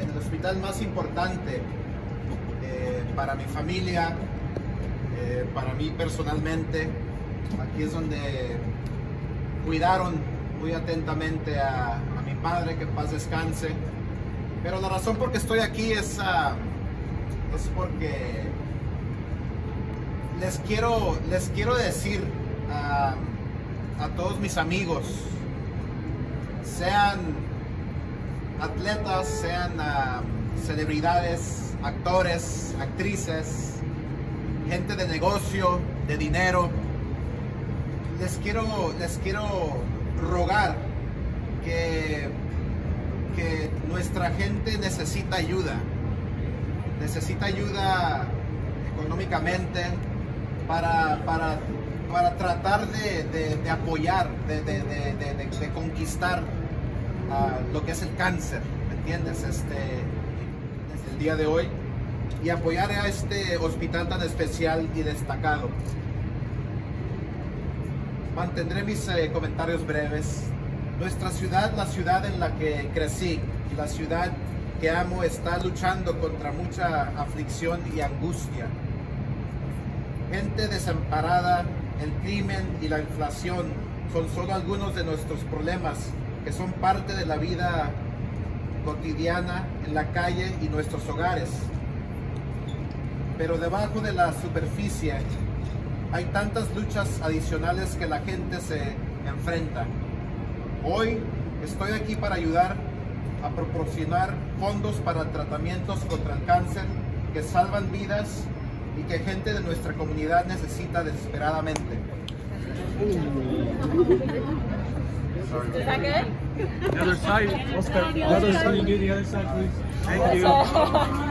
En el hospital más importante eh, para mi familia, eh, para mí personalmente, aquí es donde cuidaron muy atentamente a, a mi padre, que paz descanse. Pero la razón por que estoy aquí es, ah, es porque les quiero, les quiero decir a, a todos mis amigos, sean atletas, sean ah, celebridades, actores, actrices, gente de negocio, de dinero, les quiero, les quiero rogar que, que nuestra gente necesita ayuda, necesita ayuda económicamente para, para, para tratar de, de- de apoyar, de, de- conquistar ah, lo que es el cáncer, ¿me entiendes? Este, desde el día de hoy y apoyar a este hospital tan especial y destacado. Mantendré mis eh, comentarios breves. Nuestra ciudad, la ciudad en la que crecí y la ciudad que amo está luchando contra mucha aflicción y angustia. Gente desamparada, el crimen y la inflación son solo algunos de nuestros problemas que son parte de la vida cotidiana en la calle y nuestros hogares. Pero debajo de la superficie hay tantas luchas adicionales que la gente se enfrenta. Hoy estoy aquí para ayudar a proporcionar fondos para tratamientos contra el cáncer que salvan vidas y que gente de nuestra comunidad necesita desesperadamente. Is that good? The other side. Oscar. The other side. Can you do the other side, please? Thank you.